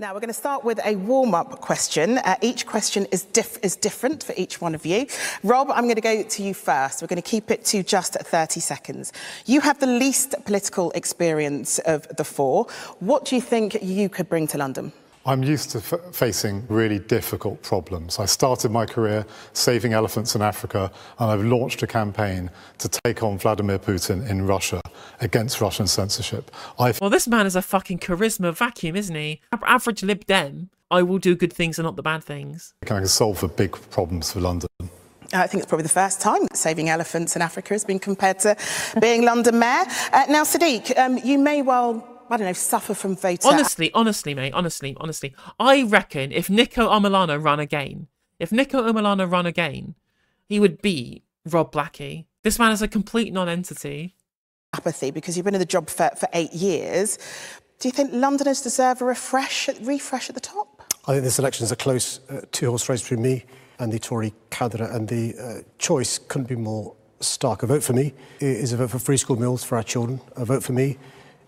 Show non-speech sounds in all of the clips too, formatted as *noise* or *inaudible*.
Now, we're going to start with a warm up question. Uh, each question is, diff- is different for each one of you. Rob, I'm going to go to you first. We're going to keep it to just 30 seconds. You have the least political experience of the four. What do you think you could bring to London? I'm used to f- facing really difficult problems. I started my career saving elephants in Africa, and I've launched a campaign to take on Vladimir Putin in Russia against Russian censorship. I Well, this man is a fucking charisma vacuum, isn't he? Average Lib Dem. I will do good things and not the bad things. think I can solve the big problems for London. I think it's probably the first time that saving elephants in Africa has been compared to being London mayor. Uh, now, Sadiq, um, you may well, I don't know, suffer from voter. Honestly, honestly, mate, honestly, honestly, I reckon if Niko Omilana ran again, if Niko Omilana ran again, he would beat Rob Blackie. This man is a complete non-entity. apathy because you've been in the job for, for eight years. Do you think Londoners deserve a refresh, refresh at the top? I think this election is a close uh, two-horse race between me and the Tory candidate, and the uh, choice couldn't be more stark. A vote for me is a vote for free school meals for our children. A vote for me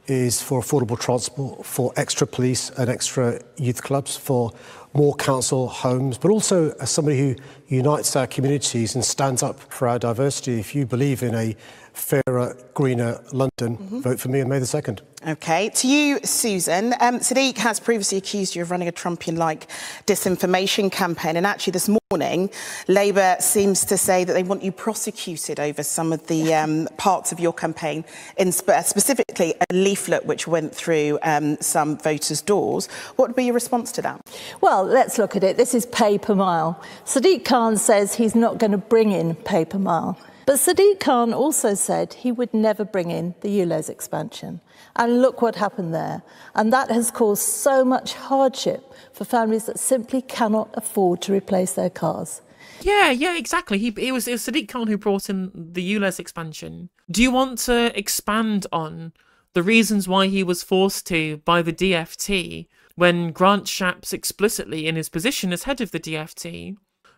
is for affordable transport, for extra police and extra youth clubs, for more council homes, but also as somebody who unites our communities and stands up for our diversity. If you believe in a fairer, greener London, vote for me on May the 2nd. Okay, to you, Susan. Um, Sadiq has previously accused you of running a Trumpian like disinformation campaign, and actually, this morning, Labour seems to say that they want you prosecuted over some of the um, parts of your campaign, in spe- specifically a leaflet which went through um, some voters' doors. What would be your response to that? Well, let's look at it. This is pay per mile. Sadiq Khan says he's not going to bring in pay per mile. But Sadiq Khan also said he would never bring in the ULEZ expansion. And look what happened there. And that has caused so much hardship for families that simply cannot afford to replace their cars. Yeah, yeah, exactly. He it was, it was Sadiq Khan who brought in the ULEZ expansion. Do you want to expand on the reasons why he was forced to by the DFT when Grant Shapps explicitly, in his position as head of the DFT,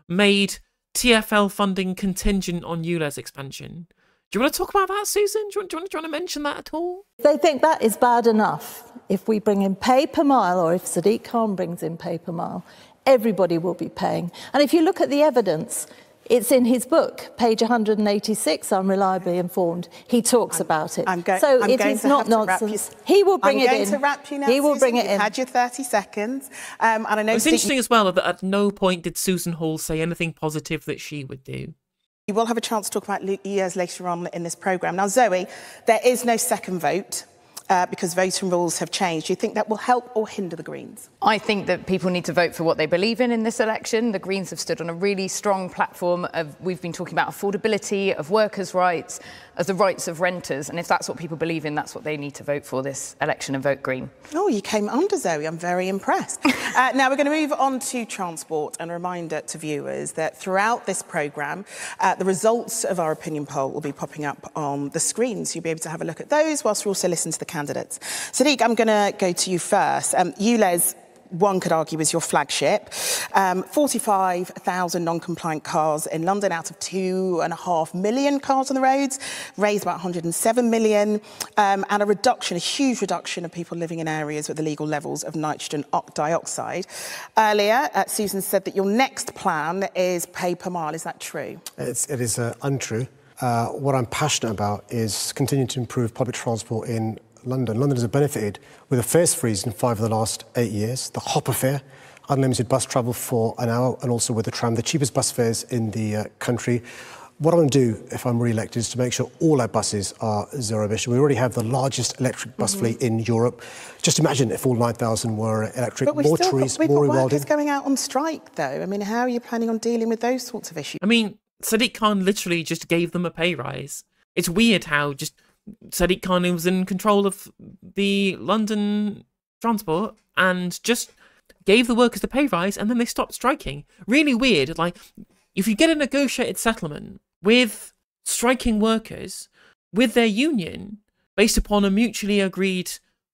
made TFL funding contingent on ULEZ expansion? Do you want to talk about that, Susan? Do you want, do you want, do you want to mention that at all? They think that is bad enough. If we bring in pay per mile, or if Sadiq Khan brings in pay per mile, everybody will be paying. And if you look at the evidence, it's in his book, page 186, I'm reliably informed. He talks about it. I'm, go- so I'm it going is to not wrap nonsense. You, he will bring I'm it going in. to wrap you now. he will Susan. bring it You've in. had your 30 seconds. Um, and I know It's Sadiq, interesting as well that at no point did Susan Hall say anything positive that she would do. You will have a chance to talk about Lu- years later on in this programme. Now, Zoe, there is no second vote uh, because voting rules have changed. Do you think that will help or hinder the Greens? I think that people need to vote for what they believe in in this election. The Greens have stood on a really strong platform of we've been talking about affordability, of workers' rights, of the rights of renters, and if that's what people believe in, that's what they need to vote for this election and vote Green. Oh, you came under, Zoe. I'm very impressed. *laughs* uh, now, we're going to move on to transport. And a reminder to viewers that throughout this programme, uh, the results of our opinion poll will be popping up on the screen. So you'll be able to have a look at those whilst we also listen to the candidates. Sadiq, I'm going to go to you first. Um, ULEZ one could argue is your flagship. Um, 45,000 non-compliant cars in London out of two and a half million cars on the roads, raised about 107 million, um, and a reduction, a huge reduction of people living in areas with illegal levels of nitrogen ox- dioxide. Earlier, uh, Susan said that your next plan is pay per mile. Is that true? It's, it is uh, untrue. Uh, what I'm passionate about is continuing to improve public transport in London. London has benefited with a fares freeze in five of the last eight years, the Hopper fare, unlimited bus travel for an hour, and also with the tram, the cheapest bus fares in the uh, country. What I'm going to do if I'm re-elected is to make sure all our buses are zero emission. We already have the largest electric bus fleet in Europe. Just imagine if all 9,000 were electric. But we've more still trees, got, we've more got rewilding. workers going out on strike, though. I mean, how are you planning on dealing with those sorts of issues? I mean, Sadiq Khan literally just gave them a pay rise. It's weird how just Sadiq Khan was in control of the London transport and just gave the workers the pay rise and then they stopped striking. Really weird. Like, if you get a negotiated settlement with striking workers, with their union, based upon a mutually agreed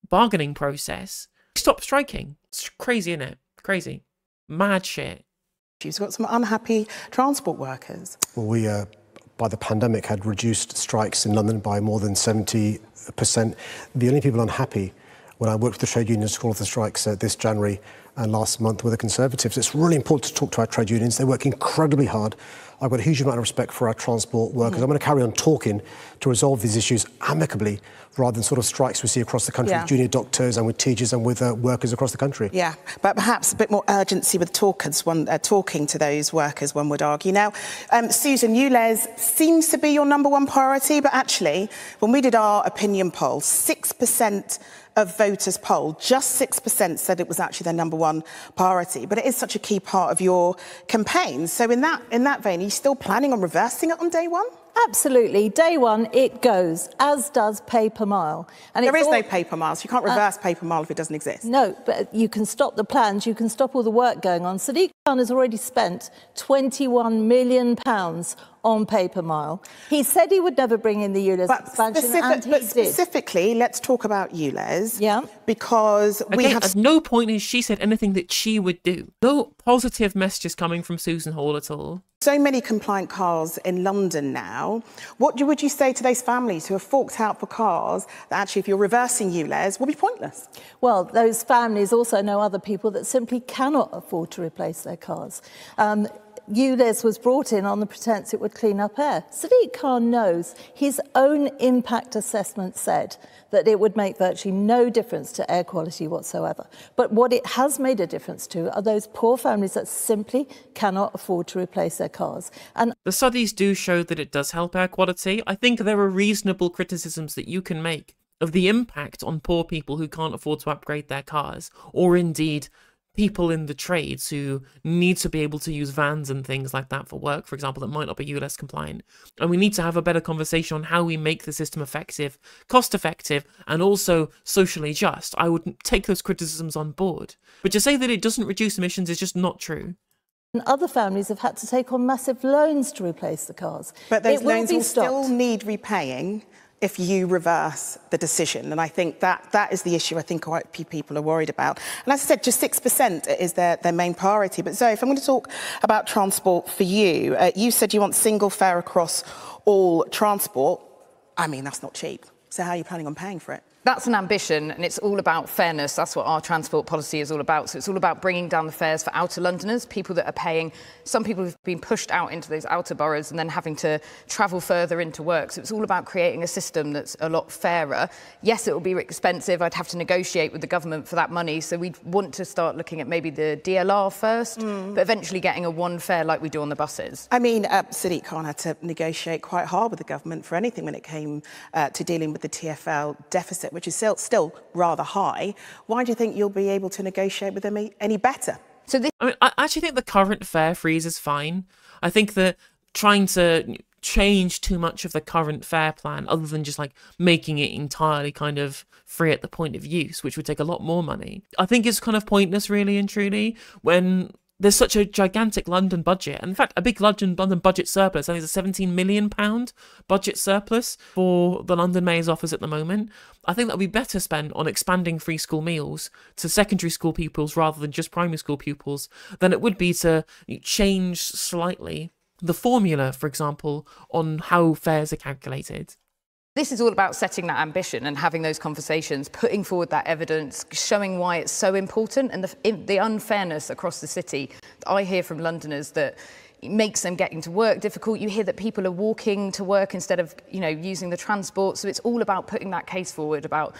bargaining process, stop striking. It's crazy, isn't it? Crazy. Mad shit. You've got some unhappy transport workers. Well, we, uh, by the pandemic, had reduced strikes in London by more than 70%. The only people unhappy when I worked with the trade unions to call off the strikes uh, this January and last month were the Conservatives. It's really important to talk to our trade unions. They work incredibly hard. I've got a huge amount of respect for our transport workers. Mm. I'm going to carry on talking to resolve these issues amicably rather than sort of strikes we see across the country yeah. with junior doctors and with teachers and with uh, workers across the country. Yeah, but perhaps a bit more urgency with talkers, one, uh, talking to those workers, one would argue. Now, um, Susan, ULEZ seems to be your number one priority, but actually, when we did our opinion poll, 6% of voters polled, just 6% said it was actually their number one priority. But it is such a key part of your campaign. So in that, in that vein, are you still planning on reversing it on day one? Absolutely. Day one, it goes, as does pay per mile. And there is all... no pay per mile, so you can't uh, reverse uh, pay per mile if it doesn't exist. No, but you can stop the plans, you can stop all the work going on. Sadiq Khan has already spent £21 million on pay per mile. He said he would never bring in the ULEZ but expansion, specific, and he but specifically, did. let's talk about ULEZ. Yeah. Because we Again, have... At no point has she said anything that she would do. No positive messages coming from Susan Hall at all. So many compliant cars in London now. What would you say to those families who have forked out for cars that actually, if you're reversing ULEZ, will be pointless? Well, those families also know other people that simply cannot afford to replace their cars. Um, ULEZ was brought in on the pretense it would clean up air. Sadiq Khan knows his own impact assessment said that it would make virtually no difference to air quality whatsoever. But what it has made a difference to are those poor families that simply cannot afford to replace their cars. And the studies do show that it does help air quality. I think there are reasonable criticisms that you can make of the impact on poor people who can't afford to upgrade their cars, or indeed people in the trades who need to be able to use vans and things like that for work, for example, that might not be ULEZ compliant. And we need to have a better conversation on how we make the system effective, cost effective, and also socially just. I would take those criticisms on board. But to say that it doesn't reduce emissions is just not true. And other families have had to take on massive loans to replace the cars. But those it loans will, will still need repaying if you reverse the decision. And I think that that is the issue I think quite a few people are worried about. And as I said, just 6% is their, their main priority. But Zoe, if I'm going to talk about transport for you, uh, you said you want single fare across all transport. I mean, that's not cheap. So how are you planning on paying for it? That's an ambition, and it's all about fairness. That's what our transport policy is all about. So it's all about bringing down the fares for outer Londoners, people that are paying. Some people have been pushed out into those outer boroughs and then having to travel further into work. So it's all about creating a system that's a lot fairer. Yes, it will be expensive. I'd have to negotiate with the government for that money. So we'd want to start looking at maybe the DLR first, mm. but eventually getting a one fare like we do on the buses. I mean, uh, Sadiq Khan had to negotiate quite hard with the government for anything when it came uh, to dealing with the TFL deficit which is still, still rather high, why do you think you'll be able to negotiate with them any better? So this- I mean, I actually think the current fare freeze is fine. I think that trying to change too much of the current fare plan other than just like making it entirely kind of free at the point of use which would take a lot more money i think it's kind of pointless really and truly when there's such a gigantic London budget. And in fact, a big London London budget surplus. I think it's a 17 million pound budget surplus for the London Mayor's office at the moment. I think that would be better spent on expanding free school meals to secondary school pupils rather than just primary school pupils than it would be to change slightly the formula, for example, on how fares are calculated. This is all about setting that ambition and having those conversations, putting forward that evidence, showing why it's so important and the, the unfairness across the city. I hear from Londoners that makes them getting to work difficult. You hear that people are walking to work instead of, you know, using the transport. So it's all about putting that case forward about,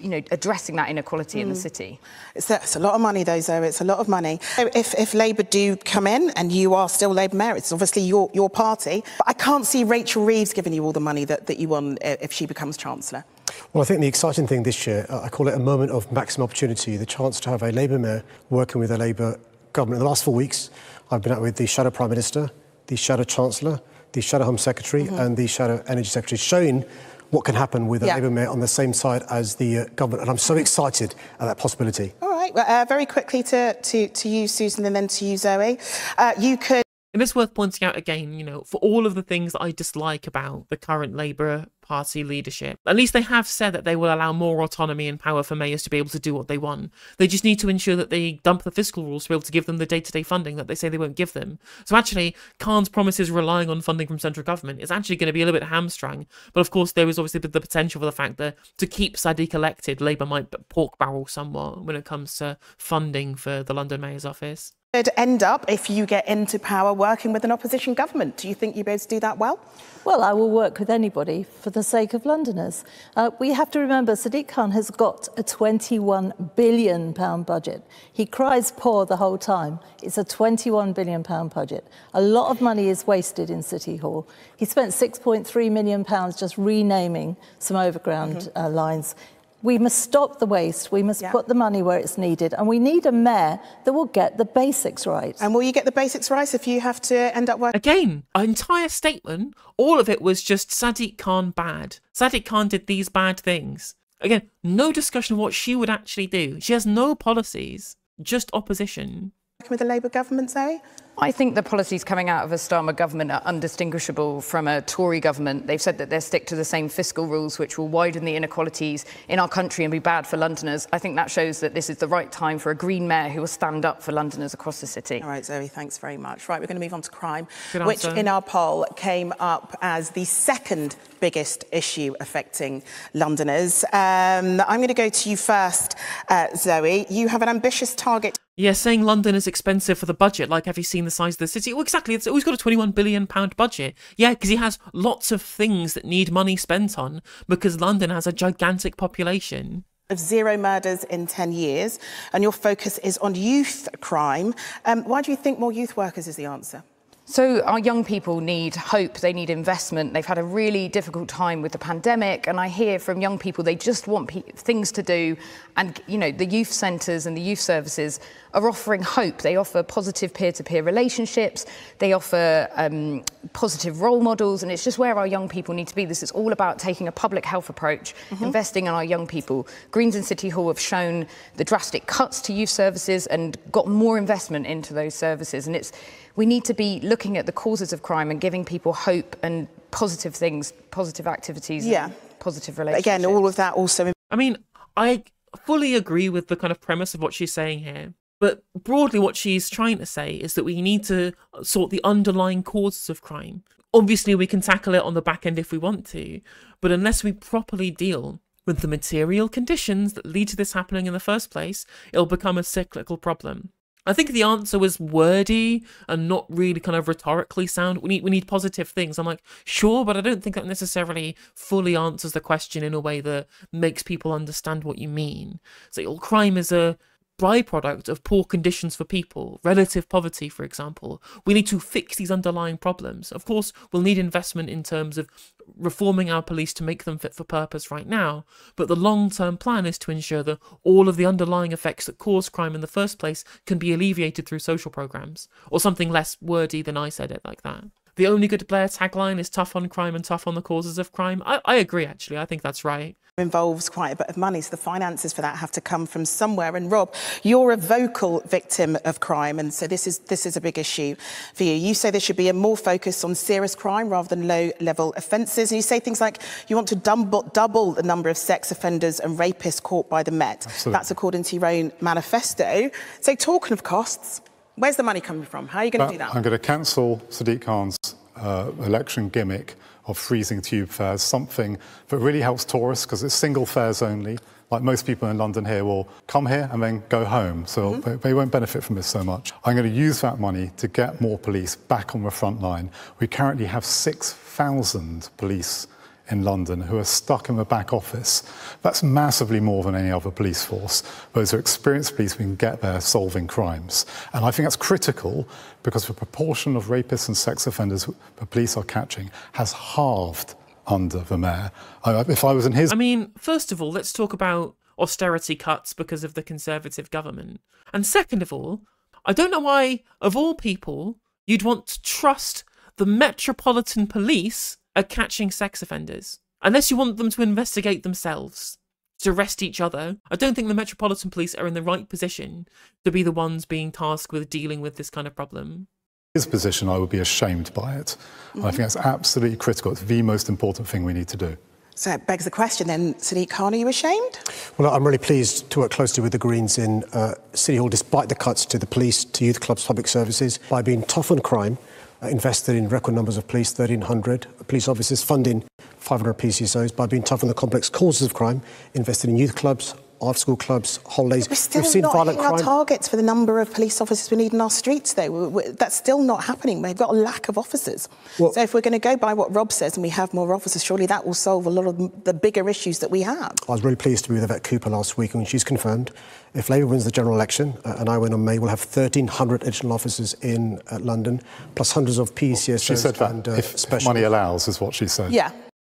you know, addressing that inequality mm. in the mm. city. It's a, it's a, lot of money, though, Zoe. It's a lot of money. So If, if Labour do come in and you are still Labour mayor, it's obviously your, your party. But I can't see Rachel Reeves giving you all the money that, that you want if she becomes Chancellor. Well, I think the exciting thing this year, I call it a moment of maximum opportunity, the chance to have a Labour mayor working with a Labour government. In the last four weeks, I've been out with the Shadow Prime Minister, the Shadow Chancellor, the Shadow Home Secretary, mm-hmm. and the Shadow Energy Secretary, showing what can happen with a yeah. Labour mayor on the same side as the uh, government. And I'm so excited at that possibility. All right. Well, uh, very quickly to, to, to you, Susan, and then to you, Zoe. Uh, you could And it's worth pointing out again, you know, for all of the things that I dislike about the current Labour Party leadership, at least they have said that they will allow more autonomy and power for mayors to be able to do what they want. They just need to ensure that they dump the fiscal rules to be able to give them the day to day funding that they say they won't give them. So actually, Khan's promises relying on funding from central government is actually going to be a little bit hamstrung. But of course, there is obviously the potential for the fact that to keep Sadiq elected, Labour might pork barrel somewhat when it comes to funding for the London Mayor's office could end up, if you get into power, working with an opposition government. Do you think you'll be able to do that well? Well, I will work with anybody for the sake of Londoners. Uh, we have to remember Sadiq Khan has got a 21 billion pound budget. He cries poor the whole time. It's a 21 billion pound budget. A lot of money is wasted in City Hall. He spent 6.3 million pounds just renaming some overground mm-hmm. uh, lines. We must stop the waste. We must yeah. put the money where it's needed. And we need a mayor that will get the basics right. And will you get the basics right if you have to end up working? Again, an entire statement, all of it was just Sadiq Khan bad. Sadiq Khan did these bad things. Again, no discussion of what she would actually do. She has no policies, just opposition. With the Labour government, Zoe? I think the policies coming out of a Starmer government are undistinguishable from a Tory government. They've said that they'll stick to the same fiscal rules, which will widen the inequalities in our country and be bad for Londoners. I think that shows that this is the right time for a Green mayor who will stand up for Londoners across the city. All right, Zoe, thanks very much. Right, we're going to move on to crime, which in our poll came up as the second biggest issue affecting Londoners. Um, I'm going to go to you first, uh, Zoe. You have an ambitious target. Yeah, saying London is expensive for the budget. Like, have you seen the size of the city? Well, exactly. It's always got a 21 billion pound budget. Yeah, because he has lots of things that need money spent on because London has a gigantic population of zero murders in 10 years, and your focus is on youth crime. Um, why do you think more youth workers is the answer? So our young people need hope, they need investment. They've had a really difficult time with the pandemic and I hear from young people they just want things to do and you know the youth centres and the youth services are offering hope. They offer positive peer-to-peer -peer relationships, they offer um, positive role models and it's just where our young people need to be. This is all about taking a public health approach, mm -hmm. investing in our young people. Greens and City Hall have shown the drastic cuts to youth services and got more investment into those services and it's we need to be looking at the causes of crime and giving people hope and positive things, positive activities, yeah. positive relationships. Again, all of that also. I mean, I fully agree with the kind of premise of what she's saying here. But broadly, what she's trying to say is that we need to sort the underlying causes of crime. Obviously, we can tackle it on the back end if we want to, but unless we properly deal with the material conditions that lead to this happening in the first place, it'll become a cyclical problem. I think the answer was wordy and not really kind of rhetorically sound. We need we need positive things. I'm like, sure, but I don't think that necessarily fully answers the question in a way that makes people understand what you mean. So oh, crime is a byproduct of poor conditions for people, relative poverty, for example. We need to fix these underlying problems. Of course, we'll need investment in terms of reforming our police to make them fit for purpose right now, but the long term plan is to ensure that all of the underlying effects that cause crime in the first place can be alleviated through social programs, or something less wordy than I said it like that. The only good Blair tagline is tough on crime and tough on the causes of crime. I, I agree, actually. I think that's right involves quite a bit of money, so the finances for that have to come from somewhere. And Rob, you're a vocal victim of crime, and so this is this is a big issue for you. You say there should be a more focus on serious crime rather than low-level offences, and you say things like you want to double, double the number of sex offenders and rapists caught by the Met. Absolutely. That's according to your own manifesto. So, talking of costs, where's the money coming from? How are you going to do that? I'm going to cancel Sadiq Khan's uh, election gimmick of freezing tube fares, something that really helps tourists because it's single fares only. Like most people in London here will come here and then go home, so mm-hmm. they, they won't benefit from this so much. I'm going to use that money to get more police back on the front line. We currently have 6,000 police in London who are stuck in the back office. That's massively more than any other police force. Those are experienced police who can get there solving crimes. And I think that's critical because the proportion of rapists and sex offenders the police are catching has halved under the mayor. If I was in his. I mean, first of all, let's talk about austerity cuts because of the Conservative government. And second of all, I don't know why, of all people, you'd want to trust the Metropolitan Police at catching sex offenders. Unless you want them to investigate themselves, to arrest each other. I don't think the Metropolitan Police are in the right position to be the ones being tasked with dealing with this kind of problem. his position, I would be ashamed by it. Mm-hmm. I think that's absolutely critical. It's the most important thing we need to do. So it begs the question then, Sadiq Khan, are you ashamed? Well, I'm really pleased to work closely with the Greens in uh, City Hall, despite the cuts to the police, to youth clubs, public services, by being tough on crime, Uh, invested in record numbers of police, 1,300 police officers, funding 500 PCSOs, by being tough on the complex causes of crime, invested in youth clubs, after school clubs, holidays. We're still We've seen not violent hitting crime. our targets for the number of police officers we need in our streets, though. We're, we're, that's still not happening. We've got a lack of officers. Well- so if we're going to go by what Rob says and we have more officers, surely that will solve a lot of the bigger issues that we have. I was really pleased to be with Yvette Cooper last week, and she's confirmed if Labour wins the general election, uh, and I win on May, we'll have 1,300 additional officers in uh, London, plus hundreds of PCSOs She said that and uh, if, if special. money allows, is what she said. Yeah.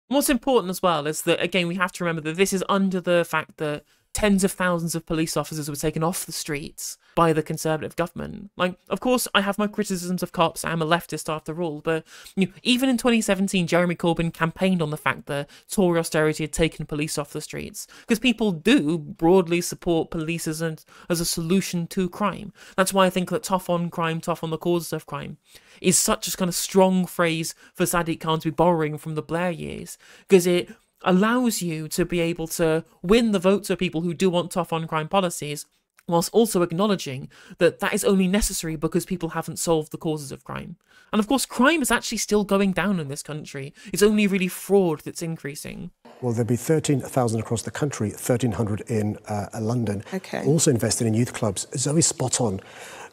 What's important as well is that again we have to remember that this is under the fact that tens of thousands of police officers were taken off the streets by the Conservative government. Like, of course, I have my criticisms of cops. I'm a leftist after all, but you know, even in 2017, Jeremy Corbyn campaigned on the fact that Tory austerity had taken police off the streets because people do broadly support police as, an, as a solution to crime. That's why I think that tough on crime, tough on the causes of crime is such a kind of strong phrase for Sadiq Khan to be borrowing from the Blair years because it allows you to be able to win the votes of people who do want tough on crime policies whilst also acknowledging that that is only necessary because people haven't solved the causes of crime. And of course, crime is actually still going down in this country. It's only really fraud that's increasing. Well, there'll be 13,000 across the country, 1,300 in uh, London. Okay. Also invested in youth clubs. Zoe, spot on.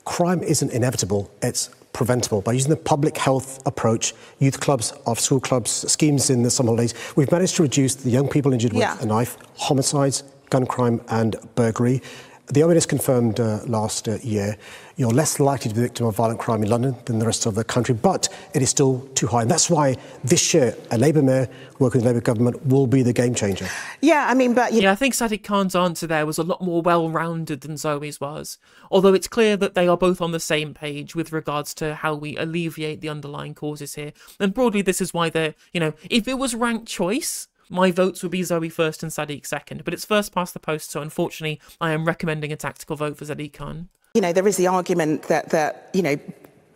Crime isn't inevitable, it's preventable. By using the public health approach, youth clubs, after school clubs, schemes in the summer holidays, we've managed to reduce the young people injured Yeah. with a knife, homicides, gun crime, and burglary. The ONS confirmed uh, last uh, year you're less likely to be the victim of violent crime in London than the rest of the country, but it is still too high. And that's why this year, a Labour mayor working with the Labour government will be the game changer. Yeah, I mean, but you Yeah, I think Sadiq Khan's answer there was a lot more well rounded than Zoe's was. Although it's clear that they are both on the same page with regards to how we alleviate the underlying causes here. And broadly, this is why they're, you know, if it was ranked choice, my votes would be Zoe first and Sadiq second. But it's first past the post, so unfortunately, I am recommending a tactical vote for Sadiq Khan. you know, there is the argument that, that you know,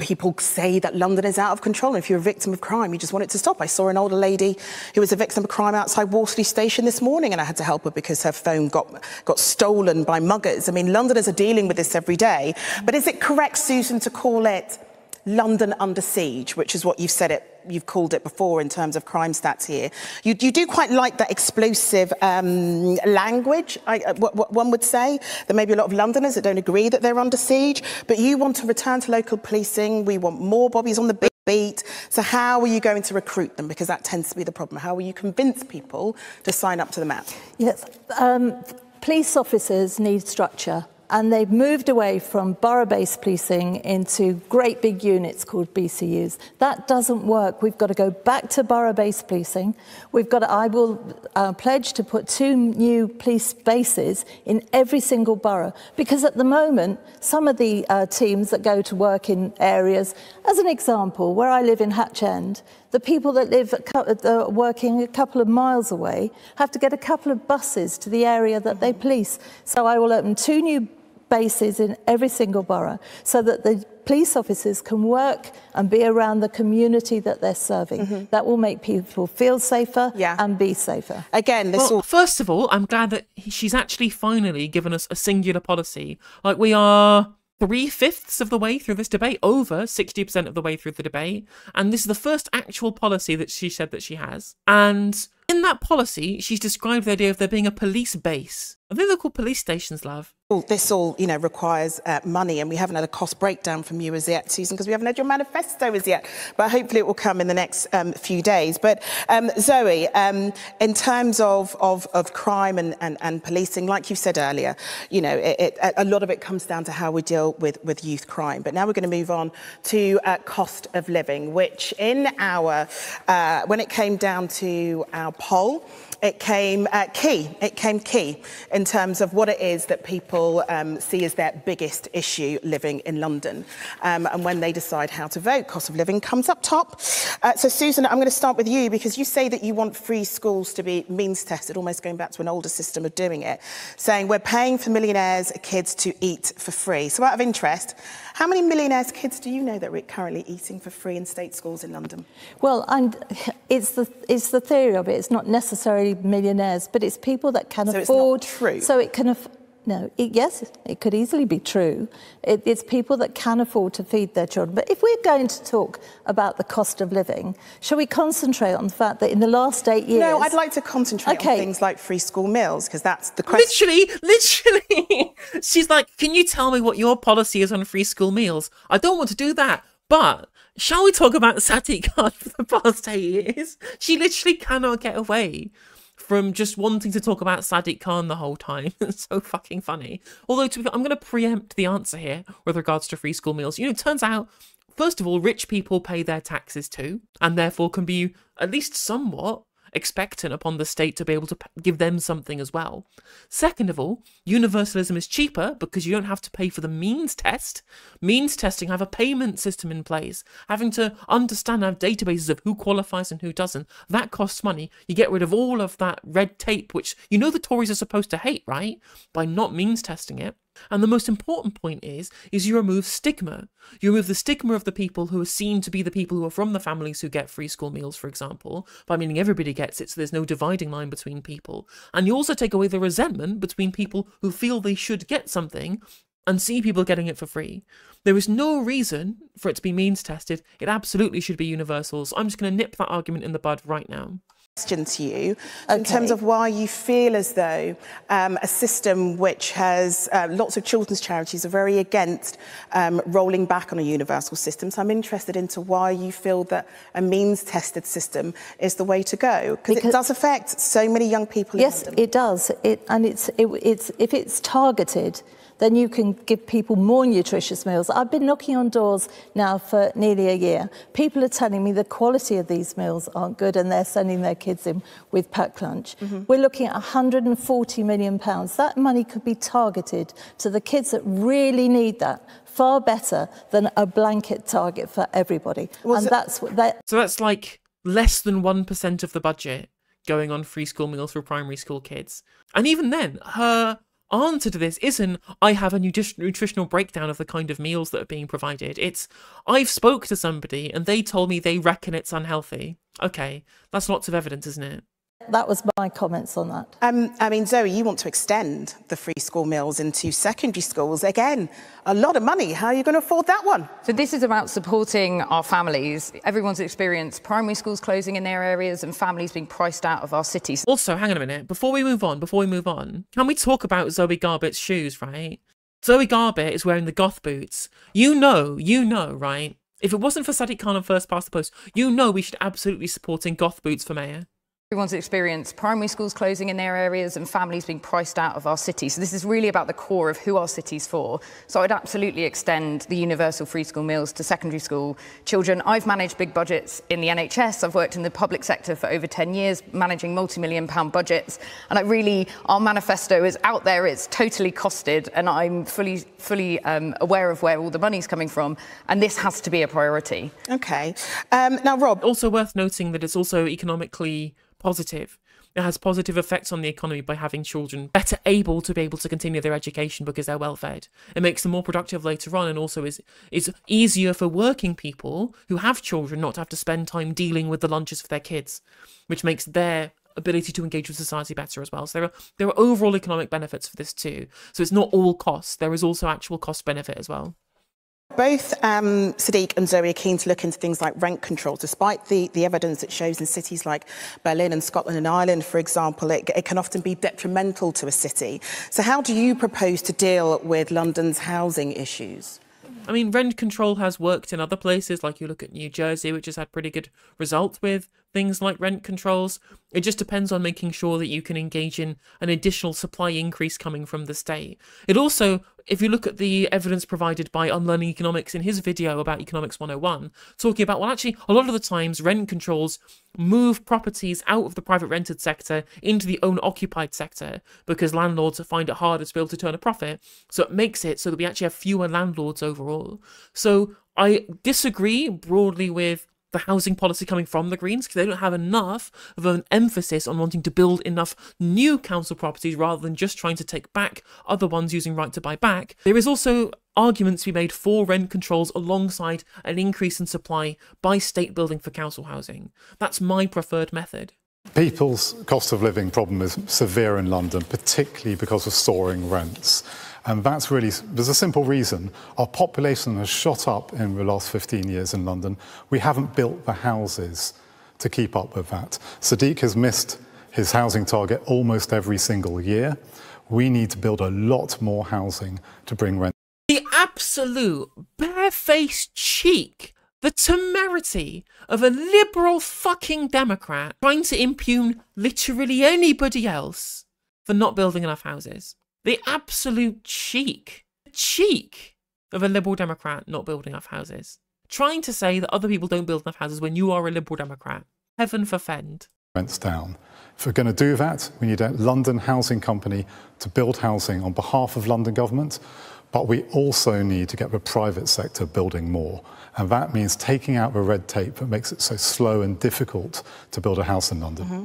people say that London is out of control. And if you're a victim of crime, you just want it to stop. I saw an older lady who was a victim of crime outside Waterloo Station this morning, and I had to help her because her phone got, got stolen by muggers. I mean, Londoners are dealing with this every day. But is it correct, Susan, to call it London under siege, which is what you've said it you've called it before in terms of crime stats here. You, you do quite like that explosive um, language, I, uh, what, what one would say. There may be a lot of Londoners that don't agree that they're under siege, but you want to return to local policing. We want more bobbies on the beat. Beat. So how are you going to recruit them? Because that tends to be the problem. How will you convince people to sign up to the map? Yes, um, police officers need structure. And they've moved away from borough-based policing into great big units called BCUs. That doesn't work. We've got to go back to borough-based policing. We've got to, I will uh, pledge to put two new police bases in every single borough. Because at the moment, some of the uh, teams that go to work in areas, as an example, where I live in Hatch End, the people that live working a couple of miles away have to get a couple of buses to the area that they police. So I will open two new bases in every single borough so that the police officers can work and be around the community that they're serving. Mm-hmm. That will make people feel safer yeah. and be safer. Again, this well, all... first of all, I'm glad that she's actually finally given us a singular policy. Like we are three fifths of the way through this debate, over 60% of the way through the debate. And this is the first actual policy that she said that she has. And in that policy, she's described the idea of there being a police base. I think they're called police stations, love. Well, this all, you know, requires uh, money, and we haven't had a cost breakdown from you as yet, Susan, because we haven't had your manifesto as yet. But hopefully, it will come in the next um, few days. But um, Zoe, um, in terms of, of, of crime and, and, and, policing, like you said earlier, you know, it, it, a lot of it comes down to how we deal with, with youth crime. But now we're going to move on to uh, cost of living, which in our, uh, when it came down to our poll, it came uh, key. It came key in terms of what it is that people um, see as their biggest issue living in London. Um, and when they decide how to vote, cost of living comes up top. Uh, so, Susan, I'm going to start with you because you say that you want free schools to be means tested, almost going back to an older system of doing it, saying we're paying for millionaires' kids to eat for free. So, out of interest, How many millionaires' kids do you know that are currently eating for free in state schools in London? Well, and it's the it's the theory of it. It's not necessarily millionaires, but it's people that can so afford. So it's not true. So it can. Af- no, it, yes, it could easily be true. It, it's people that can afford to feed their children. But if we're going to talk about the cost of living, shall we concentrate on the fact that in the last eight years? No, I'd like to concentrate Okay. on things like free school meals because that's the question. Literally, literally. *laughs* She's like, Can you tell me what your policy is on free school meals? I don't want to do that. But shall we talk about Sadiq Khan *laughs* for the past eight years? She literally cannot get away from just wanting to talk about Sadiq Khan the whole time. *laughs* It's so fucking funny. Although, to be, I'm going to preempt the answer here with regards to free school meals. You know, it turns out, first of all, rich people pay their taxes too, and therefore can be at least somewhat expectant upon the state to be able to give them something as well. Second of all, universalism is cheaper because you don't have to pay for the means test. Means testing have a payment system in place. Having to understand have databases of who qualifies and who doesn't, that costs money. You get rid of all of that red tape, which you know the Tories are supposed to hate, right? By not means testing it. And the most important point is, is you remove stigma. You remove the stigma of the people who are seen to be the people who are from the families who get free school meals, for example, by meaning everybody gets it, so there's no dividing line between people. And you also take away the resentment between people who feel they should get something and see people getting it for free. There is no reason for it to be means tested. It absolutely should be universal. So I'm just going to nip that argument in the bud right now. Question to you in terms of why you feel as though um, a system which has uh, lots of children's charities are very against um, rolling back on a universal system. So I'm interested into why you feel that a means-tested system is the way to go because it does affect so many young people. Yes, it does. It, and it's, it, it's, if it's targeted, then you can give people more nutritious meals. I've been knocking on doors now for nearly a year. People are telling me the quality of these meals aren't good and they're sending their kids in with packed lunch. Mm-hmm. We're looking at 140 million pounds. That money could be targeted to the kids that really need that far better than a blanket target for everybody. Was and it- that's what that So that's like less than 1% of the budget going on free school meals for primary school kids. And even then, her answer to this isn't, I have a nutritional breakdown of the kind of meals that are being provided. It's, I've spoke to somebody and they told me they reckon it's unhealthy. Okay, that's lots of evidence, isn't it? That was my comments on that. Um, I mean, Zoe, you want to extend the free school meals into secondary schools. Again, a lot of money. How are you going to afford that one? So this is about supporting our families. Everyone's experienced primary schools closing in their areas and families being priced out of our cities. Also, hang on a minute. Before we move on, before we move on, can we talk about Zoe Garbett's shoes, right? Zoe Garbett is wearing the goth boots. You know, you know, right? If it wasn't for Sadiq Khan and First Past the Post, you know we should absolutely be supporting goth boots for mayor. Everyone's experienced primary schools closing in their areas and families being priced out of our city. So this is really about the core of who our city's for. So I'd absolutely extend the universal free school meals to secondary school children. I've managed big budgets in the NHS. I've worked in the public sector for over 10 years, managing multi-million pound budgets. And I really, our manifesto is out there. It's totally costed, and I'm fully, fully um, aware of where all the money's coming from. And this has to be a priority. Okay. Um, now, Rob, Also worth noting that it's also economically positive. It has positive effects on the economy by having children better able to be able to continue their education because they're well fed. It makes them more productive later on and also is is easier for working people who have children not to have to spend time dealing with the lunches for their kids, which makes their ability to engage with society better as well. So there are there are overall economic benefits for this too. So it's not all costs. There is also actual cost benefit as well. Both um, Sadiq and Zoe are keen to look into things like rent control, despite the, the evidence that shows in cities like Berlin and Scotland and Ireland, for example, it, it can often be detrimental to a city. So, how do you propose to deal with London's housing issues? I mean, rent control has worked in other places, like you look at New Jersey, which has had pretty good results with things like rent controls. It just depends on making sure that you can engage in an additional supply increase coming from the state. It also, if you look at the evidence provided by Unlearning Economics in his video about Economics 101, talking about, well, actually, a lot of the times rent controls move properties out of the private rented sector into the owner occupied sector because landlords find it harder to be able to turn a profit. So it makes it so that we actually have fewer landlords overall. So I disagree broadly with the housing policy coming from the Greens because they don't have enough of an emphasis on wanting to build enough new council properties rather than just trying to take back other ones using right to buy back. There is also arguments to be made for rent controls alongside an increase in supply by state building for council housing. That's my preferred method. People's cost of living problem is severe in London, particularly because of soaring rents. And that's really, there's a simple reason. Our population has shot up in the last 15 years in London. We haven't built the houses to keep up with that. Sadiq has missed his housing target almost every single year. We need to build a lot more housing to bring rent. The absolute barefaced cheek, the temerity of a liberal fucking Democrat trying to impugn literally anybody else for not building enough houses. The absolute cheek, the cheek of a Liberal Democrat not building enough houses. Trying to say that other people don't build enough houses when you are a Liberal Democrat. Heaven forfend. Rents down. If we're going to do that, we need a London housing company to build housing on behalf of London government, but we also need to get the private sector building more. And that means taking out the red tape that makes it so slow and difficult to build a house in London. Mm-hmm.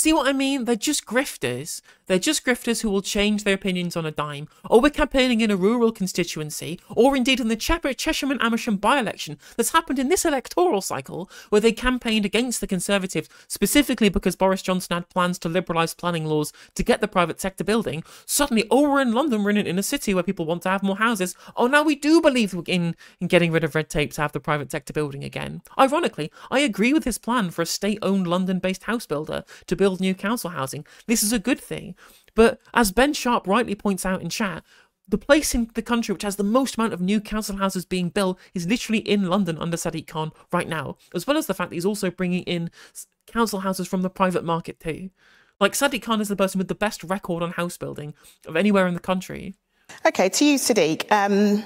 See what I mean? They're just grifters. They're just grifters who will change their opinions on a dime. Or we're campaigning in a rural constituency, or indeed in the Chesham and Amersham by-election that's happened in this electoral cycle, where they campaigned against the Conservatives, specifically because Boris Johnson had plans to liberalise planning laws to get the private sector building. Suddenly, oh, we're in London, we're in, in a city where people want to have more houses. Oh, now we do believe in, in getting rid of red tape to have the private sector building again. Ironically, I agree with his plan for a state-owned London-based house builder to build build new council housing. This is a good thing. But as Ben Sharp rightly points out in chat, the place in the country which has the most amount of new council houses being built is literally in London under Sadiq Khan right now, as well as the fact that he's also bringing in council houses from the private market too. Like Sadiq Khan is the person with the best record on house building of anywhere in the country. Okay, to you, Sadiq. Um,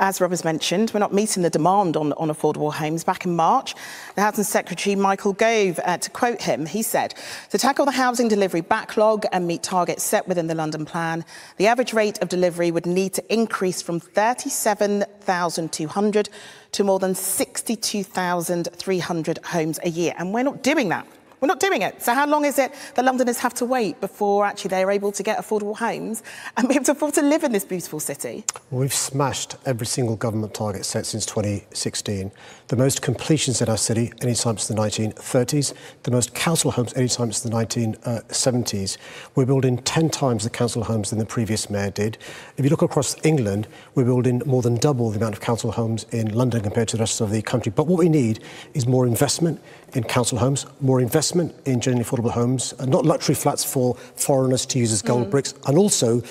as Rob has mentioned, we're not meeting the demand on, on affordable homes. Back in March, the Housing Secretary Michael Gove, uh, to quote him, he said, to tackle the housing delivery backlog and meet targets set within the London plan, the average rate of delivery would need to increase from 37,200 to more than 62,300 homes a year. And we're not doing that. We're not doing it. So how long is it that Londoners have to wait before actually they're able to get affordable homes and be able to afford to live in this beautiful city? We've smashed every single government target set since 2016. The most completions in our city any time since the 1930s. The most council homes any time since the 1970s. We're building 10 times the council homes than the previous mayor did. If you look across England, we're building more than double the amount of council homes in London compared to the rest of the country. But what we need is more investment in council homes, more investment in generally affordable homes, and not luxury flats for foreigners to use as gold mm. bricks. And also,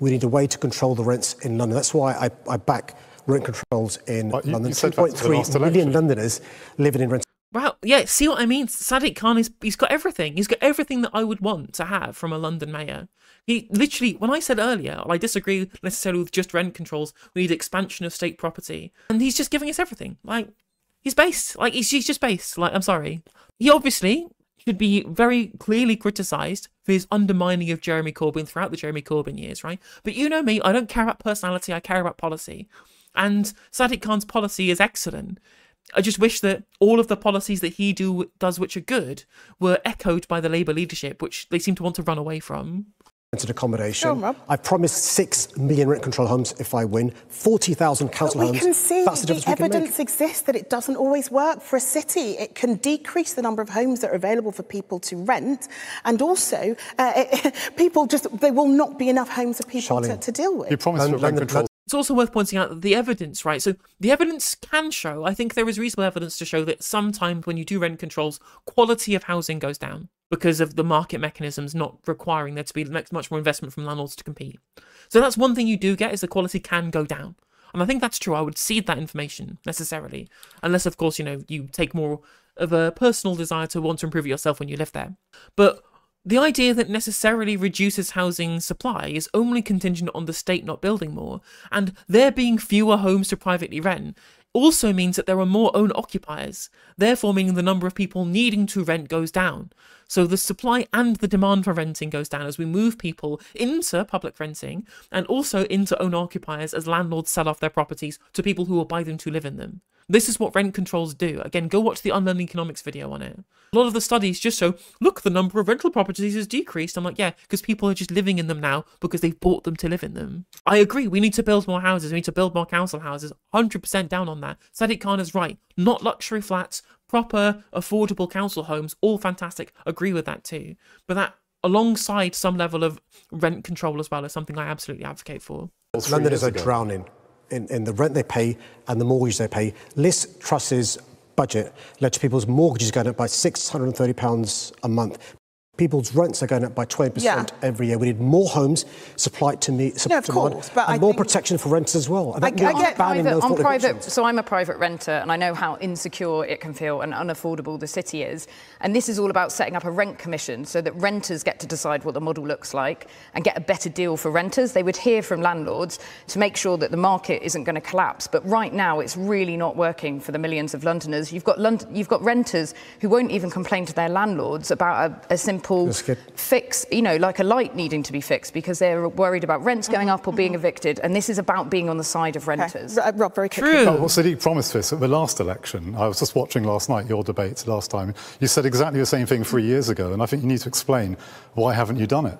we need a way to control the rents in London. That's why I, I back rent controls in you, London. 2.3 million Londoners living in rent. Wow, yeah, see what I mean? Sadiq Khan is he's got everything. He's got everything that I would want to have from a London mayor. He literally, when I said earlier, I disagree necessarily with just rent controls. We need expansion of state property, and he's just giving us everything. Like He's base. Like, he's, he's just base. Like, I'm sorry. He obviously should be very clearly criticised for his undermining of Jeremy Corbyn throughout the Jeremy Corbyn years, right? But you know me, I don't care about personality, I care about policy. And Sadiq Khan's policy is excellent. I just wish that all of the policies that he do does which are good were echoed by the Labour leadership, which they seem to want to run away from rented accommodation. Sure, I promised six million rent control homes if I win. Forty thousand council but homes. We can see That's the, the evidence exists that it doesn't always work for a city. It can decrease the number of homes that are available for people to rent, and also uh, it, *laughs* people just there will not be enough homes for people to, to, deal with. You promised rent control it's also worth pointing out that the evidence, right? So the evidence can show, I think there is reasonable evidence to show that sometimes when you do rent controls, quality of housing goes down because of the market mechanisms not requiring there to be much more investment from landlords to compete. So that's one thing you do get is the quality can go down. And I think that's true. I would cede that information necessarily, unless of course you know you take more of a personal desire to want to improve yourself when you live there. But the idea that necessarily reduces housing supply is only contingent on the state not building more, and there being fewer homes to privately rent also means that there are more own occupiers, therefore meaning the number of people needing to rent goes down. So the supply and the demand for renting goes down as we move people into public renting and also into own occupiers as landlords sell off their properties to people who will buy them to live in them. This is what rent controls do. Again, go watch the Unlearn Economics video on it. A lot of the studies just show, look, the number of rental properties has decreased. I'm like, yeah, because people are just living in them now because they've bought them to live in them. I agree, we need to build more houses. We need to build more council houses. 100% down on that. Sadiq Khan is right. Not luxury flats, proper, affordable council homes, all fantastic. Agree with that too. But that alongside some level of rent control as well is something I absolutely advocate for. Londoners are drowning in, in the rent they pay and the mortgage they pay. Liz Truss's budget led to people's mortgages going up by £630 a month. People's rents are going up by 20% Yeah. every year. We need more homes supplied to meet No, of demand, course, but and I more protection for renters as well. I- I get- private, on private, so I'm a private renter and I know how insecure it can feel and unaffordable the city is. And this is all about setting up a rent commission so that renters get to decide what the model looks like and get a better deal for renters. They would hear from landlords to make sure that the market isn't going to collapse. But right now, it's really not working for the millions of Londoners. You've got, Lond- you've got renters who won't even complain to their landlords about a, a simple That's good. fix, you know, like a light needing to be fixed because they're worried about rents going up or being evicted. And this is about being on the side of renters. R- Rob, very quickly. True. Well, well, Sadiq promised this at the last election. I was just watching last night your debate last time. You said exactly the same thing three years ago, and I think you need to explain why haven't you done it?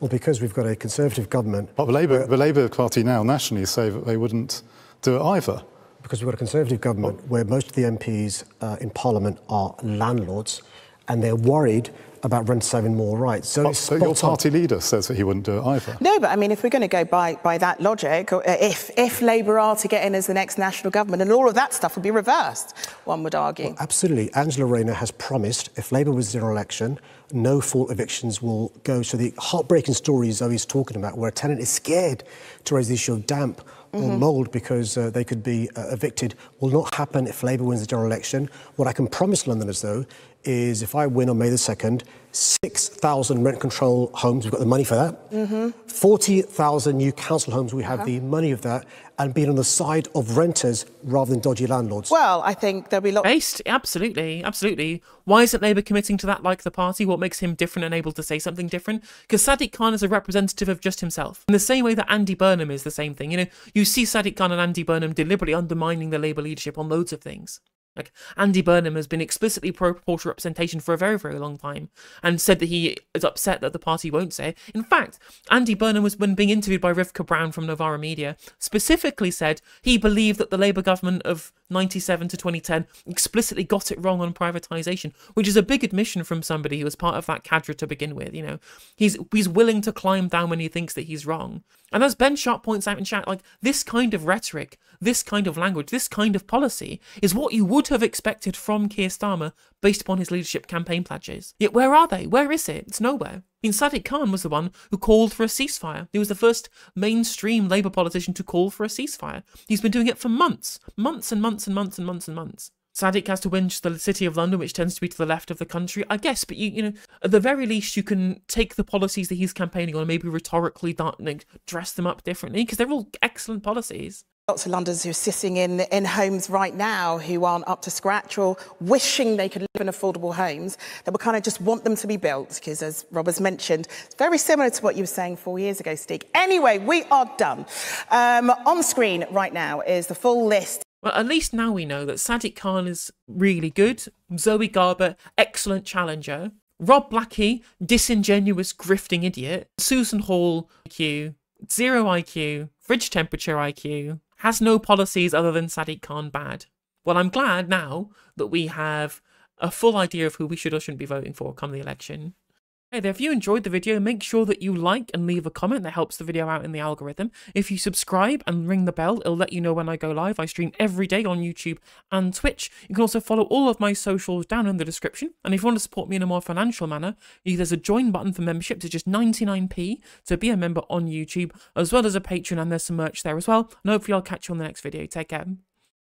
Well, because we've got a Conservative government, But the Labour, the Labour Party now nationally say that they wouldn't do it either. because we've got a Conservative government where most of the MPs uh, in Parliament are landlords and they're worried about rent saving more rights. So But, but your spot on. party leader says that he wouldn't do it either. No, but I mean, if we're going to go by, by that logic, uh, if, if Labour are to get in as the next national government, and all of that stuff would be reversed, one would argue. Absolutely. Angela Rayner has promised if Labour was in election, no fault evictions will go. So the heartbreaking stories Zoe's talking about, where a tenant is scared to raise the issue of damp or mould because uh, they could be uh, evicted, will not happen if Labour wins the general election. What I can promise Londoners, though, is if I win on May the 2nd, 6,000 rent control homes, we've got the money for that. Mm-hmm. 40,000 new council homes, we have the money of that, and being on the side of renters rather than dodgy landlords. Well, I think there'll be lots. Based, absolutely, absolutely. Why isn't Labour committing to that like the party? What makes him different and able to say something different? Because Sadiq Khan is a representative of just himself. In the same way that Andy Burnham is the same thing. You know, you see Sadiq Khan and Andy Burnham deliberately undermining the Labour leadership on loads of things. Like Andy Burnham has been explicitly pro proportional representation for a very, very long time, and said that he is upset that the party won't say. it. In fact, Andy Burnham was when being interviewed by Rivkah Brown from Novara Media, specifically said he believed that the Labour government of 97 to 2010 explicitly got it wrong on privatisation, which is a big admission from somebody who was part of that cadre to begin with. You know, he's he's willing to climb down when he thinks that he's wrong. And as Ben Sharp points out in chat, like this kind of rhetoric, this kind of language, this kind of policy is what you would have expected from Keir Starmer based upon his leadership campaign pledges. Yet where are they? Where is it? It's nowhere. I mean, Sadiq Khan was the one who called for a ceasefire. He was the first mainstream Labour politician to call for a ceasefire. He's been doing it for months, months and months and months and months and months. Sadiq has to just the city of London, which tends to be to the left of the country, I guess. But you, you know, at the very least, you can take the policies that he's campaigning on and maybe rhetorically dress them up differently because they're all excellent policies. Lots of Londoners who are sitting in, in homes right now who aren't up to scratch or wishing they could live in affordable homes that we kind of just want them to be built because, as Rob has mentioned, it's very similar to what you were saying four years ago, Stig. Anyway, we are done. Um, on screen right now is the full list Well, at least now we know that Sadiq Khan is really good. Zoe Garbett, excellent challenger. Rob Blackie, disingenuous, grifting idiot. Susan Hall, IQ, zero IQ, fridge temperature IQ, has no policies other than Sadiq Khan bad. Well, I'm glad now that we have a full idea of who we should or shouldn't be voting for come the election. Hey there, if you enjoyed the video, make sure that you like and leave a comment that helps the video out in the algorithm. If you subscribe and ring the bell, it'll let you know when I go live. I stream every day on YouTube and Twitch. You can also follow all of my socials down in the description. And if you want to support me in a more financial manner, there's a join button for membership. It's just 99p to be a member on YouTube, as well as a Patreon, and there's some merch there as well. And hopefully I'll catch you on the next video. Take care.